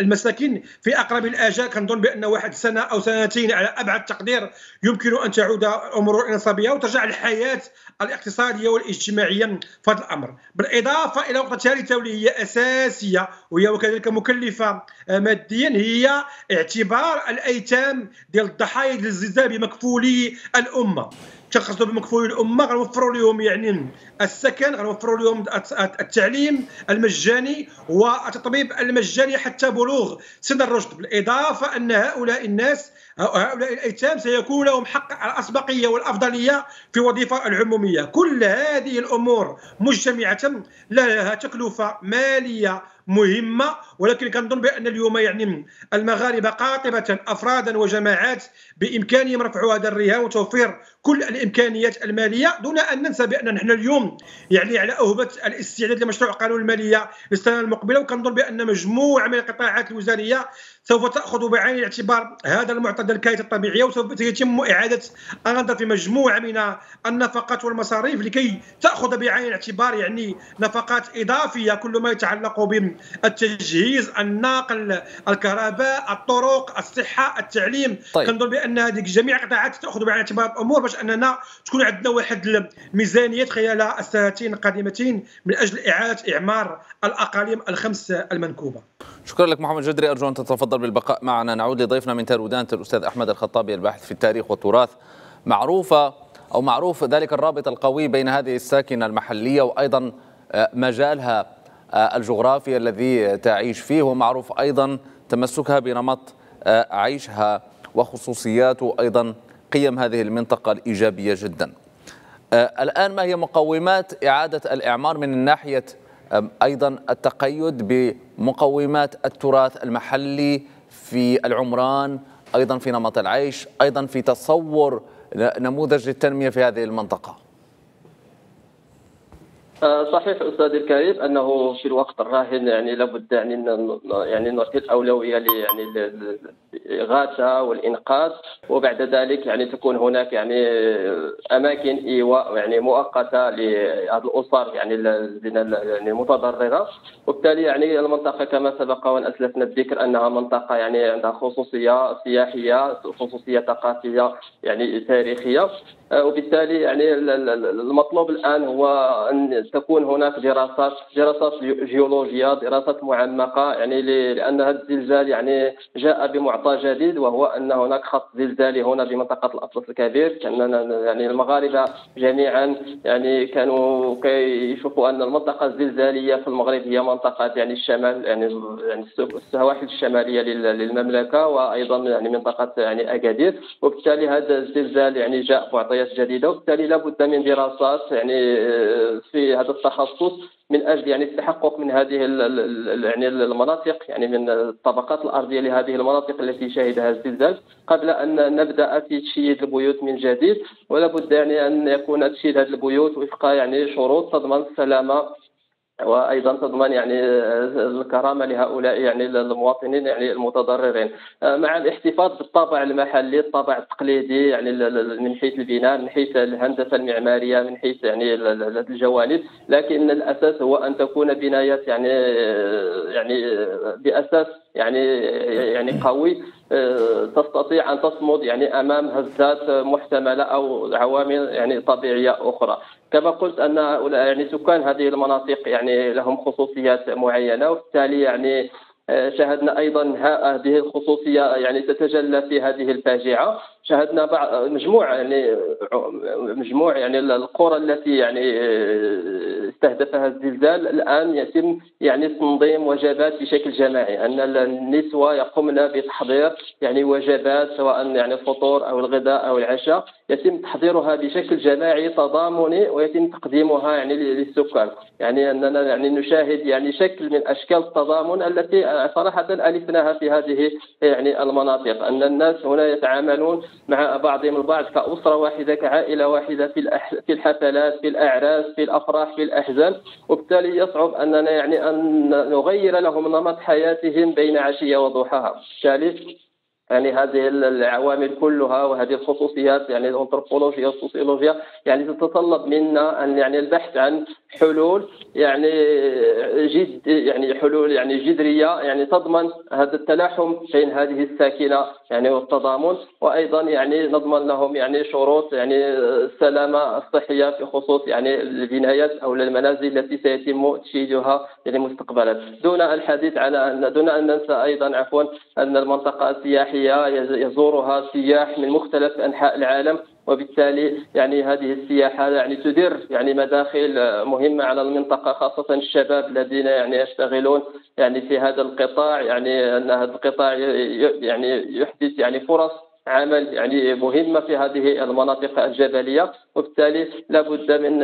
المساكين. في أقرب الآجال كنظن بأن واحد سنة أو سنتين على أبعد تقدير يمكن أن تعود امور الانصابيه وترجع الحياة الاقتصادية والاجتماعية في هذا الأمر. بالإضافة إلى نقطه ثالثة واللي هي أساسية وهي وكذلك مكلفة ماديا هي اعتبار الأيتام ديال الضحايا الزلزال بمكفولي الأمة. كنقصدوا بمكفولي الأمة غنوفروا لهم يعني السكن غنوفروا لهم التعليم المجاني والتطبيب المجاني حتى بلوغ سن الرشد. بالإضافة أن هؤلاء الناس هؤلاء الايتام سيكون لهم حق الأسبقية والأفضلية في وظيفة العمومية. كل هذه الأمور مجتمعة لها تكلفة مالية مهمة ولكن كنظن بأن اليوم يعني المغاربة قاطبة أفرادا وجماعات بإمكانهم رفع هذا الرهان وتوفير كل الإمكانيات المالية دون أن ننسى بأن نحن اليوم يعني على اهبه الاستعداد لمشروع قانون المالية للسنة المقبلة وكنظن بأن مجموعة من القطاعات الوزارية سوف تأخذ بعين الاعتبار هذا المعتدل الكارثه الطبيعيه وسوف يتم إعادة النظر في مجموعة من النفقات والمصاريف لكي تأخذ بعين الاعتبار يعني نفقات إضافية كل ما يتعلق بالتجهيز الناقل الكهرباء الطرق الصحة التعليم. طيب. كنظن بأن هذه جميع القطاعات تأخذ بعين الاعتبار الأمور باش أننا تكون عندنا واحد الميزانيات خلال السنتين القادمتين من أجل إعادة إعمار الأقاليم الخمس المنكوبة. شكرا لك محمد جدري أرجو أن تتفضل. بالبقاء معنا نعود لضيفنا من تارودانت الاستاذ أحمد الخطابي الباحث في التاريخ والتراث معروفة أو معروف ذلك الرابط القوي بين هذه الساكنة المحلية وأيضا آه، مجالها آه، الجغرافي الذي تعيش فيه ومعروف أيضا تمسكها بنمط آه، عيشها وخصوصيات وأيضا قيم هذه المنطقة الإيجابية جدا. الآن ما هي مقومات إعادة الإعمار من ناحية أيضا التقيد بمقومات التراث المحلي في العمران أيضا في نمط العيش أيضا في تصور نموذج التنميه في هذه المنطقة. آه، صحيح أستاذ الكريم أنه في الوقت الراهن يعني لابد يعني يعني نعطي الأولوية يعني الاغاثه والإنقاذ وبعد ذلك يعني تكون هناك يعني أماكن إيواء يعني مؤقتة لهذه الأسر يعني يعني المتضرره وبالتالي يعني المنطقة كما سبق وأن أسلفنا الذكر أنها منطقة يعني عندها خصوصية سياحية خصوصية ثقافية يعني تاريخية. آه، وبالتالي يعني المطلوب الآن هو أن تكون هناك دراسات دراسات جيولوجية دراسات معمقة يعني لأن هذا الزلزال يعني جاء بمعطى جديد وهو أن هناك خط زلزالي هنا بمنطقة الأطلس الكبير كأننا يعني المغاربة جميعا يعني كانوا كيشوفوا أن المنطقة الزلزالية في المغرب هي منطقة يعني الشمال يعني يعني السواحل الشمالية للمملكة وأيضا يعني منطقة يعني اكادير وبالتالي هذا الزلزال يعني جاء معطيات جديده وبالتالي لابد من دراسات يعني في هذا التخصص من أجل يعني التحقق من هذه يعني المناطق يعني من الطبقات الأرضية لهذه المناطق التي شهدها الزلزال قبل أن نبدأ في تشييد البيوت من جديد. ولا بد يعني أن يكون تشييد هذه البيوت وفق يعني شروط تضمن السلامة وأيضا تضمن يعني الكرامة لهؤلاء يعني المواطنين يعني المتضررين. مع الاحتفاظ بالطابع المحلي الطابع التقليدي يعني من حيث البناء من حيث الهندسة المعمارية من حيث يعني الجوانب. لكن الأساس هو أن تكون بنايات يعني يعني بأساس يعني يعني قوي تستطيع أن تصمد يعني أمام هزات محتملة أو عوامل يعني طبيعية أخرى. كما قلت أن يعني سكان هذه المناطق يعني لهم خصوصيات معينة وبالتالي يعني آه، شاهدنا أيضا هذه الخصوصية يعني تتجلى في هذه الفاجعة. شاهدنا بعض مجموعة يعني مجموع يعني القرى التي يعني استهدفها الزلزال الآن يتم يعني تنظيم وجبات بشكل جماعي. أن النسوة يقمن بتحضير يعني وجبات سواء يعني الفطور أو الغداء أو العشاء يتم تحضيرها بشكل جماعي تضامني ويتم تقديمها يعني للسكان. يعني أننا يعني نشاهد يعني شكل من أشكال التضامن التي صراحة ألفناها في هذه يعني المناطق. أن الناس هنا يتعاملون مع بعضهم البعض كأسرة واحدة كعائلة واحدة في في الحفلات في الأعراس في الأفراح في الأحزان. وبالتالي يصعب أننا يعني أن نغير لهم نمط حياتهم بين عشية وضحاها. بالتالي يعني هذه العوامل كلها وهذه الخصوصيات يعني الأنثروبولوجيا والسوسيولوجيا يعني تتطلب منا أن يعني البحث عن حلول يعني جد يعني حلول يعني جذرية يعني تضمن هذا التلاحم بين هذه الساكنة يعني والتضامن وأيضا يعني نضمن لهم يعني شروط يعني السلامة الصحية في خصوص يعني البنايات أو المنازل التي سيتم تشييدها يعني مستقبلا. دون الحديث على ان دون أن ننسى أيضا عفوا أن المنطقة السياحية يزورها سياح من مختلف أنحاء العالم وبالتالي يعني هذه السياحه يعني تدر يعني مداخل مهمة على المنطقة خاصة الشباب الذين يعني يشتغلون يعني في هذا القطاع يعني أن هذا القطاع يعني يحدث يعني فرص عمل يعني مهمة في هذه المناطق الجبلية وبالتالي لابد من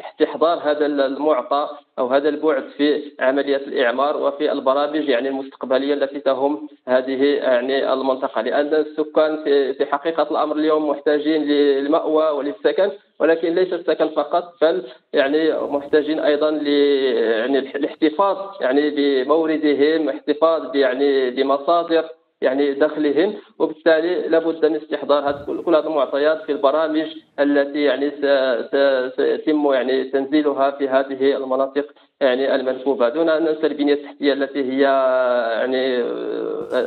استحضار هذا المعطى أو هذا البعد في عملية الإعمار وفي البرامج يعني المستقبلية التي تهم هذه يعني المنطقة. لأن السكان في حقيقة الأمر اليوم محتاجين للمأوى وللسكن ولكن ليس السكن فقط بل يعني محتاجين أيضا ل يعني الاحتفاظ يعني بموردهم احتفاظ يعني بمصادر يعني دخلهم وبالتالي لابد من استحضار كل هذه المعطيات في البرامج التي يعني سيتم يعني تنزيلها في هذه المناطق يعني المنكوبه دون أن ننسى البنية التحتية التي هي يعني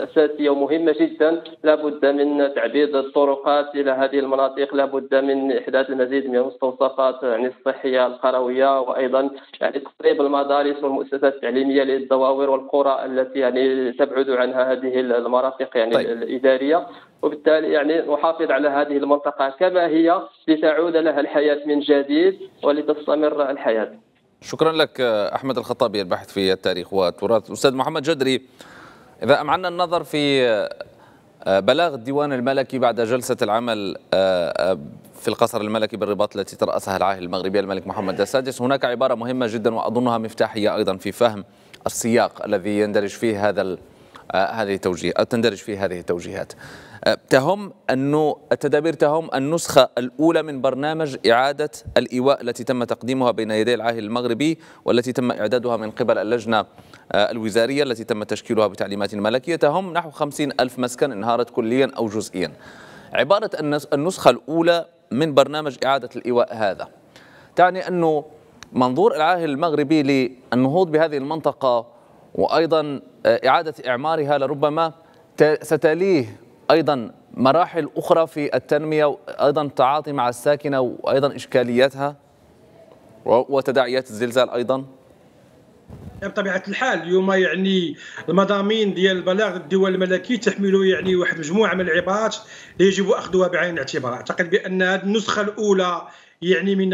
أساسية ومهمة جدا. لابد من تعبيد الطرقات إلى هذه المناطق. لابد من إحداث المزيد من المستوصفات يعني الصحية القروية. وأيضا يعني تقريب المدارس والمؤسسات التعليمية للدواور والقرى التي يعني تبعد عنها هذه المرافق يعني طيب. الإدارية. وبالتالي يعني نحافظ على هذه المنطقة كما هي لتعود لها الحياة من جديد ولتستمر الحياة. شكرا لك أحمد الخطابي الباحث في التاريخ والتراث. أستاذ محمد جدري إذا أمعنا النظر في آه، بلاغ الديوان الملكي بعد جلسة العمل آه، آه، في القصر الملكي بالرباط التي ترأسها العاهل المغربي الملك محمد السادس هناك عبارة مهمة جدا وأظنها مفتاحية أيضا في فهم السياق الذي يندرج فيه هذا هذه التوجيه تندرج فيه هذه التوجيهات. تهم أنه التدابير تهم النسخة الأولى من برنامج إعادة الإيواء التي تم تقديمها بين يدي العاهل المغربي والتي تم إعدادها من قبل اللجنة آه، الوزارية التي تم تشكيلها بتعليمات ملكية. تهم نحو خمسين ألف مسكن انهارت كليا أو جزئيا. عبارة النسخة الأولى من برنامج إعادة الإيواء هذا تعني أنه منظور العاهل المغربي للنهوض بهذه المنطقة وأيضا إعادة إعمارها لربما ستليه أيضا مراحل أخرى في التنمية وأيضا التعاطي مع الساكنة وأيضا إشكالياتها وتداعيات الزلزال أيضا. بطبيعة الحال اليوم يعني المضامين ديال البلاغ الدول الملكي تحمل يعني واحد مجموعة من العبارات يجب أخذها بعين الاعتبار. أعتقد بأن هذه النسخة الأولى يعني من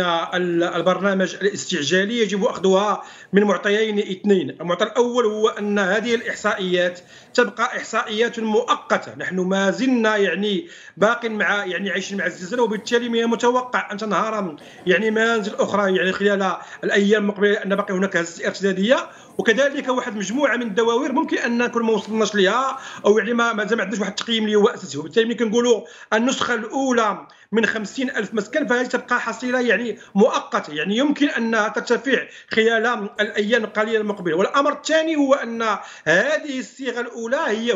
البرنامج الاستعجالي يجب أخذها من معطيين اثنين. المعطى الأول هو أن هذه الإحصائيات تبقى إحصائيات مؤقتة. نحن ما زلنا يعني باق مع يعني عايشين مع الزلزال وبالتالي من المتوقع أن تنهار يعني منازل أخرى يعني خلال الأيام المقبلة أن باقي هناك هزه ارتداديه وكذلك واحد مجموعة من الدواوير ممكن أن نكون ما وصلناش ليها أو يعني ما مازال ما عندناش واحد التقييم اللي هو أساسي. وبالتالي ملي كنقولوا النسخة الأولى من خمسين ألف مسكن فهذه تبقى حصيلة يعني مؤقتة. يعني يمكن أنها ترتفع خلال الأيام القليلة المقبلة. والأمر الثاني هو أن هذه الصيغة الأولى هي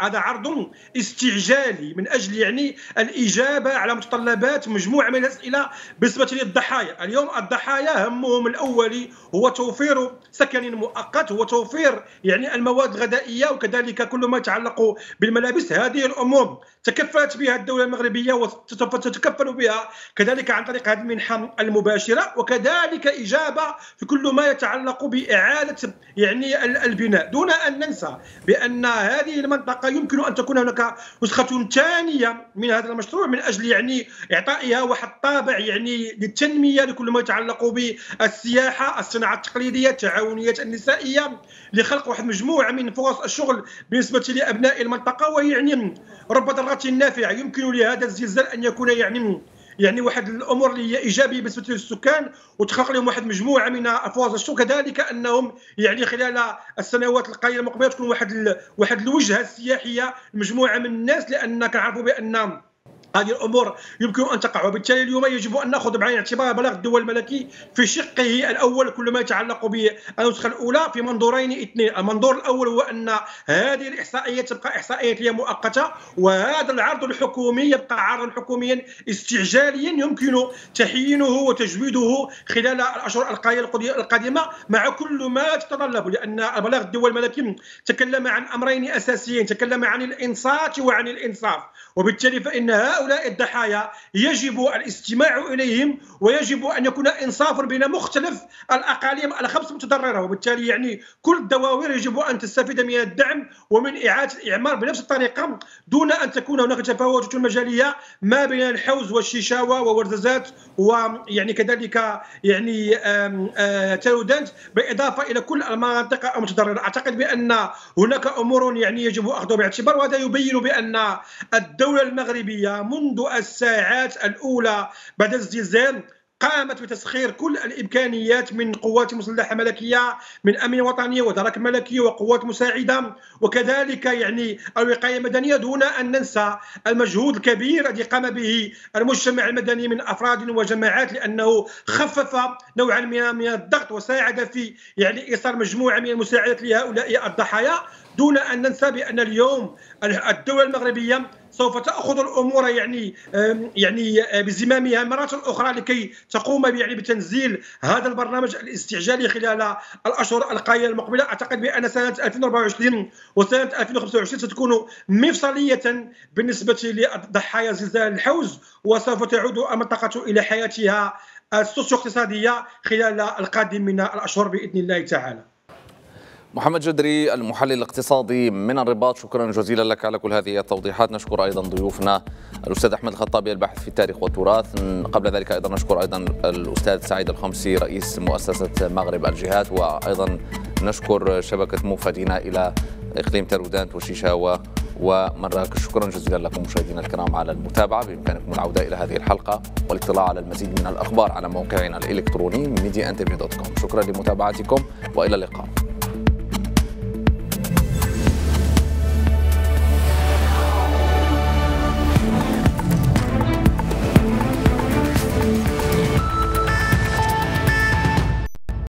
هذا عرض استعجالي من أجل يعني الإجابة على متطلبات مجموعة من الأسئلة بالنسبة للضحايا. اليوم الضحايا همهم الأولي هو توفير سكن مؤقت هو توفير يعني المواد الغذائية وكذلك كل ما يتعلق بالملابس. هذه الأمور تكفلت بها الدولة المغربية وسوف تتكفل بها كذلك عن طريق هذه المنحة المباشرة وكذلك إجابة في كل ما يتعلق بإعادة يعني البناء. دون أن ننسى بأن هذه المنطقة يمكن أن تكون هناك نسخة ثانية من هذا المشروع من أجل يعني إعطائها واحد طابع يعني للتنمية لكل ما يتعلق بالسياحة الصناعة التقليدية التعاونيات النسائية لخلق واحد مجموعة من فرص الشغل بالنسبة لأبناء المنطقة وهي يعني رب ضرة نافعة يمكن لهذا الزلزال أن يكون يعني يعني واحد الأمور اللي هي إيجابية بالنسبة للسكان وتخلق لهم واحد مجموعة من فرص الشغل. كذلك أنهم يعني خلال السنوات القليلة المقبلة تكون واحد ال... واحد الوجهة السياحية لمجموعه من الناس لأن كنعرفوا بأن هذه الأمور يمكن أن تقع. وبالتالي اليوم يجب أن نأخذ بعين الاعتبار بلاغ الدول الملكي في شقه الأول كل ما يتعلق بالنسخة الأولى في منظورين اثنين. المنظور الأول هو أن هذه الاحصائيات تبقى احصائيات هي مؤقتة وهذا العرض الحكومي يبقى عرضا حكوميا استعجاليا يمكن تحيينه وتجويده خلال الأشهر القادمة مع كل ما تتطلب لأن بلاغ الدول الملكي تكلم عن أمرين أساسيين تكلم عن الإنصات وعن الإنصاف. وبالتالي فإن هؤلاء الضحايا يجب الاستماع إليهم ويجب أن يكون إنصاف بين مختلف الأقاليم الخمس المتضرره وبالتالي يعني كل الدواوير يجب أن تستفيد من الدعم ومن إعادة الإعمار بنفس الطريقة دون أن تكون هناك تفاوتات مجالية ما بين الحوز والشيشاوة وورزازات ويعني كذلك يعني تلودنت بالإضافة إلى كل المناطق المتضررة. أعتقد بأن هناك أمور يعني يجب أخذها باعتبار وهذا يبين بأن الدولة المغربية منذ الساعات الأولى بعد الزلزال قامت بتسخير كل الإمكانيات من قوات مسلحه ملكية من أمن وطنيه ودرك ملكيه وقوات مساعدة. وكذلك يعني الوقاية المدنية دون أن ننسى المجهود الكبير الذي قام به المجتمع المدني من أفراد وجماعات لأنه خفف نوعا ما من الضغط وساعد في يعني إيصال مجموعة من المساعدات لهؤلاء الضحايا. دون أن ننسى بأن اليوم الدولة المغربية سوف تأخذ الأمور يعني يعني آه، بزمامها مره أخرى لكي تقوم يعني بتنزيل هذا البرنامج الاستعجالي خلال الأشهر القليله المقبلة. أعتقد بأن سنة 2024 وسنة 2025 ستكون مفصلية بالنسبة لضحايا زلزال الحوز وسوف تعود المنطقة إلى حياتها السوسيو اقتصاديه خلال القادم من الأشهر بإذن الله تعالى. محمد جدري المحلل الاقتصادي من الرباط شكرا جزيلا لك على كل هذه التوضيحات. نشكر أيضا ضيوفنا الأستاذ أحمد الخطابي الباحث في التاريخ والتراث. قبل ذلك أيضا نشكر أيضا الأستاذ سعيد الخمسي رئيس مؤسسة مغرب الجهات وأيضا نشكر شبكة موفدينا إلى إقليم تارودانت وشيشاوه ومراكش. شكرا جزيلا لكم مشاهدينا الكرام على المتابعة. بإمكانكم العودة إلى هذه الحلقة. والاطلاع على المزيد من الأخبار على موقعنا الإلكتروني Medi1 dot com شكرا لمتابعتكم وإلى اللقاء.